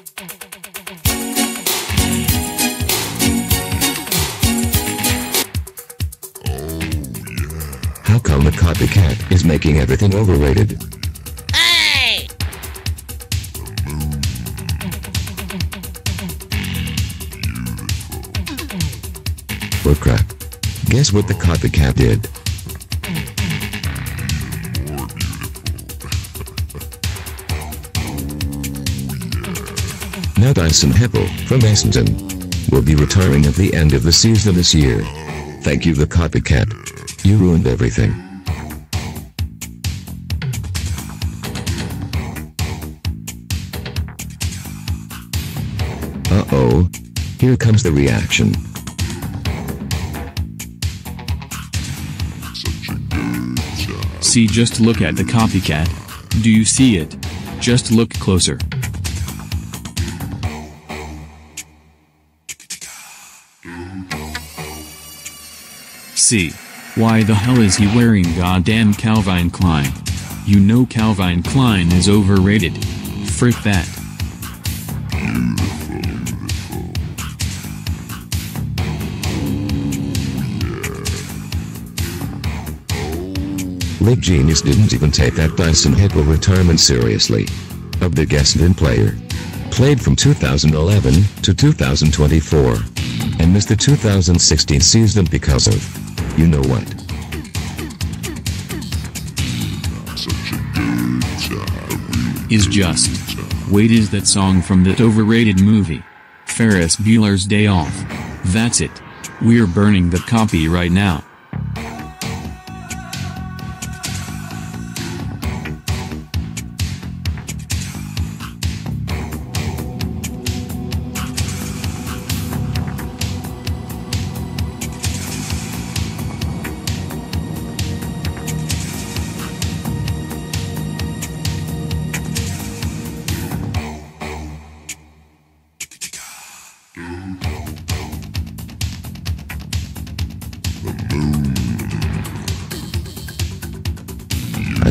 How come the copycat is making everything overrated? Hey! Or crap. Guess what the copycat did? Now Dyson Heppell from Essendon will be retiring at the end of the season this year. Thank you the copycat. You ruined everything. Uh-oh. Here comes the reaction. See just look at the copycat. Do you see it? Just look closer. See. Why the hell is he wearing goddamn Calvin Klein? You know Calvin Klein is overrated. Frick that. Lig Genius didn't even take that Dyson Heppell retirement seriously. A big Essendon player. Played from 2011 to 2024. And missed the 2016 season because of... You know what? Is just. Wait is that song from that overrated movie? Ferris Bueller's Day Off. That's it. We're burning the copy right now.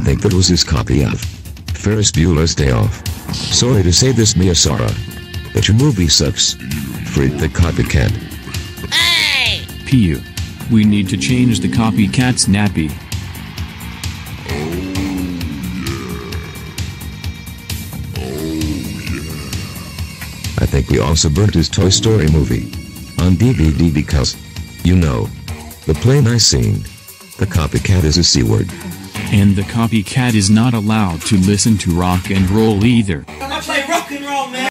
Think that was his copy of Ferris Bueller's Day Off. Sorry to say this, Miyasara. But your movie sucks. Freak the copycat. Hey! PU. We need to change the copycat's nappy. I think we also burnt his Toy Story movie on DVD because, you know, the plane I scene. The copycat is a C word. And the copycat is not allowed to listen to rock and roll either. I play rock and roll, man.